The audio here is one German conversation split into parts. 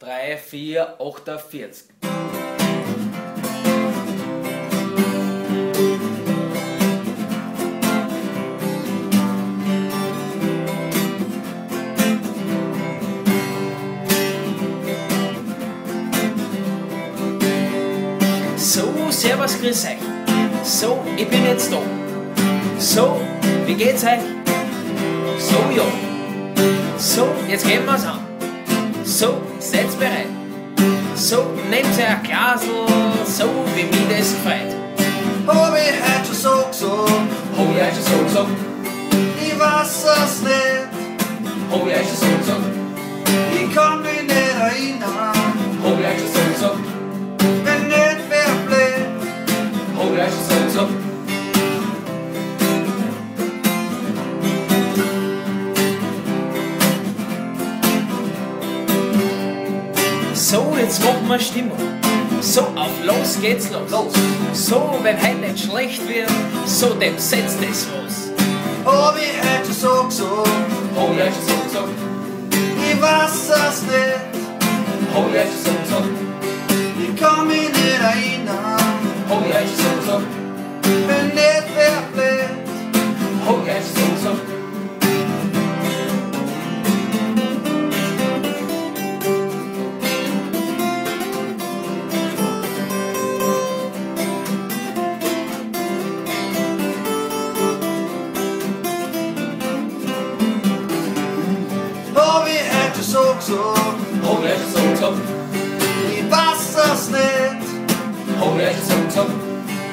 3, 4, 48. So, servus, grüß euch. So, ich bin jetzt da. So, wie geht's euch? So, ja. So, jetzt gehen wir's an. So selvberedt bereit. So til at klare So Så vi mit er Oh Og vi er so. sokso Og vi er so. sokso Det var så slet Og vi er til sokso So, jetzt machen wir Stimmung. So, auf los geht's los. Los. So, wenn heute nicht schlecht wird, so dem setzt es was. hab ich heute so gesagt, Hab ich schon so gesagt? ich weiß es nicht, Hab ich schon so gesagt? Håret er som tupp. Vi vassas nät. Håret er som tupp.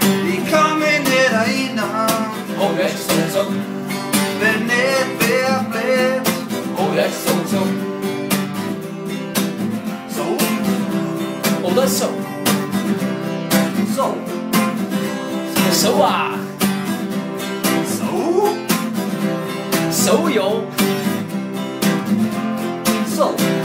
Vi kombinerar innan. Håret er som tupp. Med nät, via blät. Håret som tupp. Så. Och det är så. Så. Så ah. Så. Så jo. isso?